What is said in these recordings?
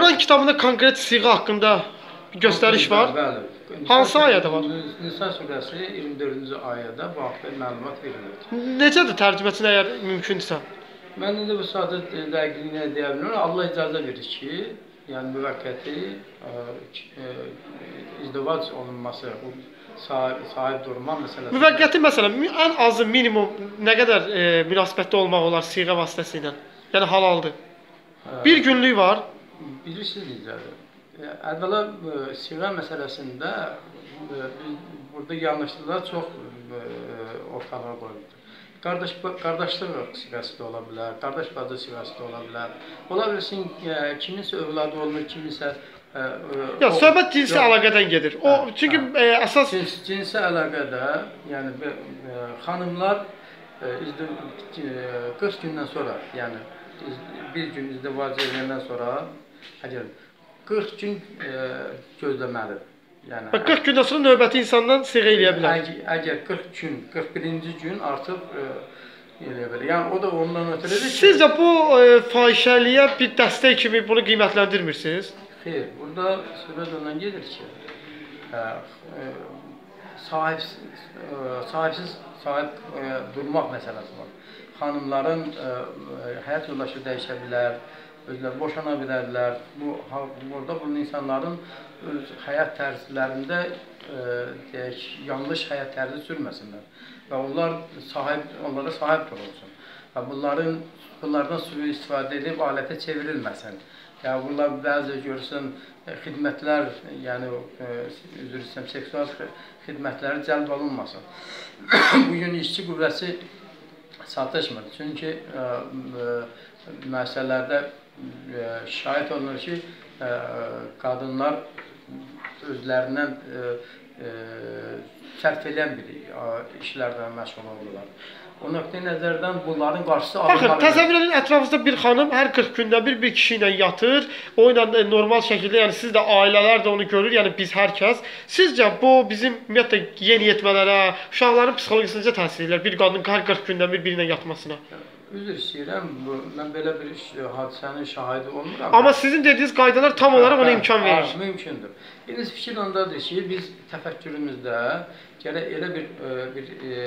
Quran kitabında konkret siğə haqqında göstəriş var. Bəli. Hansı ayədə var? Nisa surəsi 24-cü ayədə bu haqda məlumat verilir. Necədir tərcüməsini əgər mümkündürsə? Mən indi bu sadə dəqiqliyinə deyə bilmirəm. Allah icazə verir ki, yəni müvəqqəti izdivac olunması, bu sahib, sahib durma məsələsi. Müvəqqəti məsələn ən azı minimum nə qədər e, münasibətdə olmaq olar siğə vasitəsilə? Yəni halaldır. Ə, Bir günlük var. Bilirsiniz? E, Əvvəla e, siğə məsələsində e, burada yanlışlıqlar çox ortalığa qoyulur. Qardaş qardaşlıq siğəsi də ola bilər, qardaş bacı siğəsi də ola bilər. Ola bilsin kiminsə övladı olmur, kiminsə e, e, Ya o- söhbət cinsi Yox. əlaqədən gedir. O Hə, çünki hə. e, əsas Cins, cinsi əlaqədə, yəni e, xanımlar e, izdi, e, 40 gündən sonra, yəni iz, bir gün izdivac edəndən sonra əgər 40 gün e, gözləməlidir. Yəni bax 40 gündən sonra növbəti insandan siğə eləyə bilər. Əgər, əgər 40 gün, 41-ci gün artıq e, eləyə bilər. Yəni o da ondan ötürüdür ki, Sizcə bu e, fahişəliyə bir dəstək kimi bunu qiymətləndirmirsiniz? Xeyr, burada söhbət ondan gedir ki, ə, ə, sahib, ə, sahibsiz sahib ə, durmaq məsələsi var. Xanımların ə, ə, həyat yoldaşı dəyişə bilər, özləri boşana bilərlər. Bu burada bu insanların öz həyat tərzlərində ə, deyək, yanlış həyat tərzi sürməsinlər və onlar sahib onlara sahib olsun. Və bunların bunlardan sui istifadə edib alətə çevrilməsin. Ya bunlar bəzi görürsən e, xidmətlər, yəni e, üzr istəyirəm, seksual xi- xidmətləri cəlb olunmasın. Bu gün işçi qüvvəsi çatışmır. Çünki ə, ə, müəssisələrdə ə, şahid olunur ki, ə, qadınlar özlərindən ə, sərf edən bir ə, işlərlə məşğul olurlar. O nöqteyi nəzərdən bunların qarşısı Baxın, alınmalıdır. təsəvvür edin ətrafınızda bir xanım hər 40 gündə bir bir kişi ilə yatır. O ilə e, normal şəkildə, yəni siz də ailələr də onu görür, yəni biz hər kəs. Sizcə bu bizim ümumiyyətlə yeniyetmələrə, uşaqların psixologiyasına necə təsir edir? Bir qadının hər 40 gündə bir biri ilə yatmasına. Üzr istəyirəm, bu, mən belə bir iş, hadisənin şahidi olmuram. Amma sizin dediyiniz qaydalar tam olaraq ona imkan verir. Ha, mümkündür. Birincisi fikir ondadır ki, biz təfəkkürümüzdə gərək elə bir e, bir e,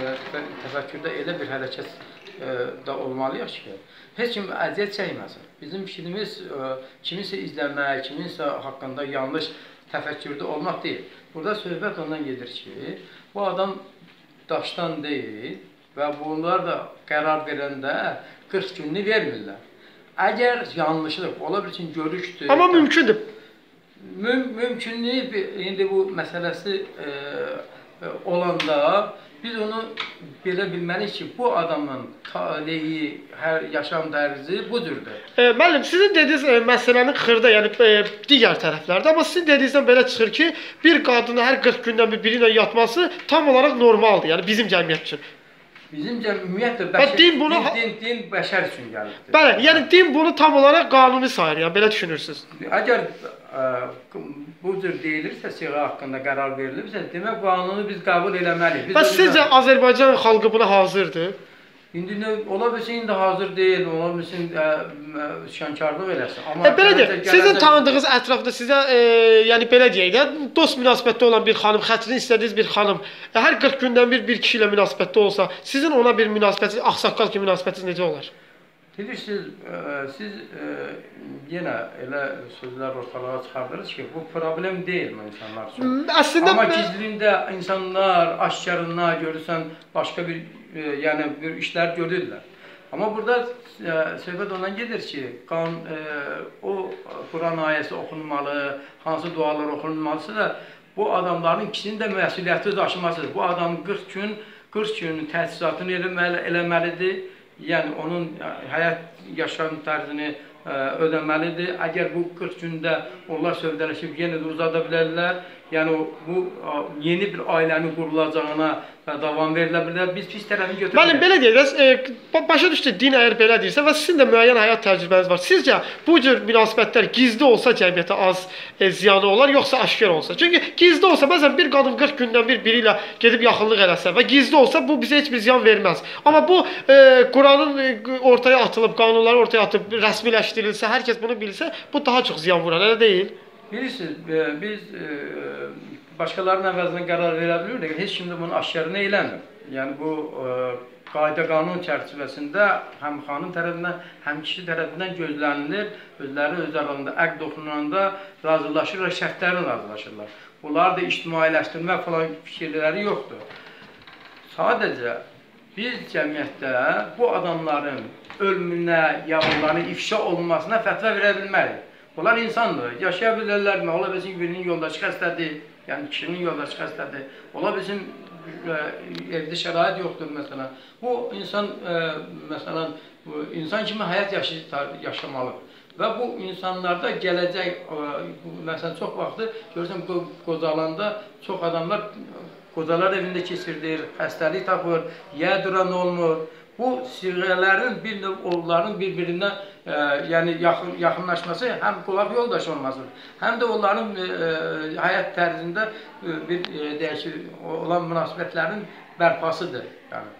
e, təfəkkürdə elə bir hərəkət də olmalıyıq ki, heç kim əziyyət çəkməsin. Bizim fikrimiz kiminsə izləmək, kiminsə haqqında yanlış təfəkkürdə olmaq deyil. Burada söhbət ondan gedir ki, bu adam daşdan deyil və bunlar da qərar verəndə 40 günlük vermirlər. Əgər yanlışlıq ola bilsin görüşdür. Amma mümkündür. Müm mümkünlüyü indi bu məsələsi e, e, olanda biz onu belə bilməliyik ki, bu adamın taleyi, hər yaşam tərzi bu cürdür. E, müəllim, sizin dediyiniz e, məsələnin xırda, yəni e, digər tərəflərdə, amma sizin dediyinizdən belə çıxır ki, bir qadının hər 40 gündən bir biri ilə yatması tam olaraq normaldır, yəni bizim cəmiyyət üçün. Bizim cəm ümumiyyətlə Və din bunu- din, din, din bəşər üçün gəlibdir. Bəli, yəni din bunu tam olaraq qanuni sayır, yəni belə düşünürsüz. Əgər ə, bu cür deyilirsə, siğə haqqında qərar verilirsə, demək qanunu biz qəbul eləməliyik. Özümüz- sizcə Azərbaycan xalqı buna hazırdır? İndi nə ola bilsin indi hazır deyil, ola bilsin şənkarlıq eləsin. Amma E, belə deyək, sizin tanıdığınız ətrafda sizə e, yəni belə deyək də, dost münasibətdə olan bir xanım, xətrini istədiyiniz bir xanım, e, hər 40 gündən bir bir kişi ilə münasibətdə olsa, sizin ona bir münasibətiniz, ağsaqqal kimi münasibətiniz necə olar? Bilirsiniz, ə, siz ə, yenə elə sözlər ortalığa çıxardırız ki, bu problem deyil bu insanlar üçün. Əslində Amma gizlində insanlar aşkarına görürsən başqa bir e, yəni bir işlər görürlər. Amma burada e, söhbət ondan gedir ki, qan e, o Quran ayəsi oxunmalı, hansı dualar oxunmalısa da bu adamların ikisinin də məsuliyyəti daşımasıdır. Bu adam 40 gün 40 gün təsisatını eləməli, eləməlidir. Yəni onun e, həyat yaşam tərzini ə, ödəməlidir. Əgər bu 40 gündə onlar sövdələşib yenə də uzada bilərlər. Yəni bu yeni bir ailənin qurulacağına ə, davam verilə bilər. Biz pis tərəfini götürmürük. Müəllim belə də, e, ba- başa düşdü din əgər belə deyirsə və sizin də müəyyən həyat təcrübəniz var. Sizcə bu cür münasibətlər gizli olsa cəmiyyətə az e, ziyanı olar, yoxsa aşkar olsa? Çünki gizli olsa, məsələn, bir qadın 40 gündən bir biri ilə gedib yaxınlıq eləsə və gizli olsa bu bizə heç bir ziyan verməz. Amma bu e, Quranın e, ortaya atılıb, qanunları ortaya atıb rəsmiləşdirilib etdirilsə, hər kəs bunu bilsə, bu daha çox ziyan vurar, elə deyil? Bilirsiniz, e, biz e, başqalarının əvəzinə qərar verə bilirik, heç kim də bunu aşkarını eləmir. Yəni bu e, qayda qanun çərçivəsində həm xanım tərəfindən, həm kişi tərəfindən gözlənilir. Özləri öz aralarında əqd oxunanda razılaşırlar, şərtlərini razılaşırlar. Bunlar da ictimailəşdirmə falan fikirləri yoxdur. Sadəcə biz cəmiyyətdə bu adamların ölümünə, ya onların ifşa olunmasına fətvə verə bilmərik. Bunlar insandır. Yaşaya bilərlərmi? Ola bilsin birinin yoldaşı xəstədir, yəni kişinin yoldaşı xəstədir. Ola bilsin ə, evdə şərait yoxdur məsələn. Bu insan ə, məsələn bu insan kimi həyat yaşay yaşamalıdır. Və bu insanlarda gələcək ə, məsələn çox vaxtı görürsən bu qocalanda çox adamlar qocalar evində keçirdir, xəstəlik tapır, yə duran olmur. Bu siğələrin bir növ onların bir-birindən ə, yəni yaxın yaxınlaşması həm qulaq yoldaş olmasıdır, həm də onların ə, həyat tərzində ə, bir ə, deyək ki, olan münasibətlərin bərpasıdır. Yəni